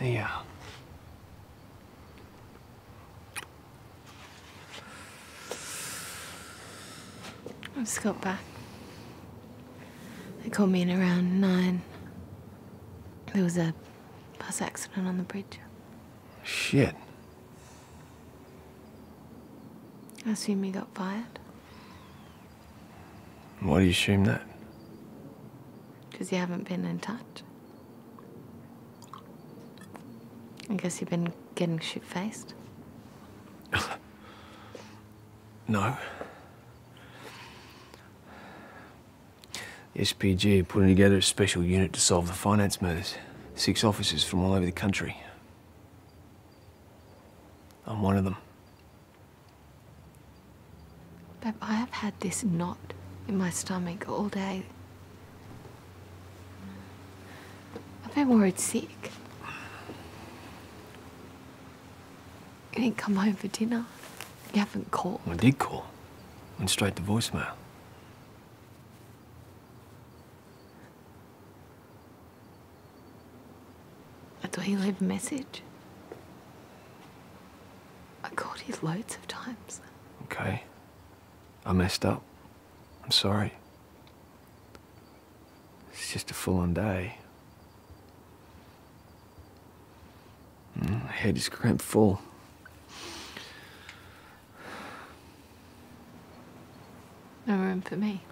Yeah. I just got back. They called me in around nine. There was a bus accident on the bridge. Shit. I assume you got fired. Why do you assume that? Because you haven't been in touch. I guess you've been getting shit faced. No. The SPG are putting together a special unit to solve the finance murders. Six officers from all over the country. I'm one of them. Babe, I have had this knot in my stomach all day. I've been worried sick. You didn't come home for dinner. You haven't called. I did call. Went straight to voicemail. I thought he left a message. I called you loads of times. Okay. I messed up. I'm sorry. It's just a full on day. Mm, my head is cramped full. No room for me.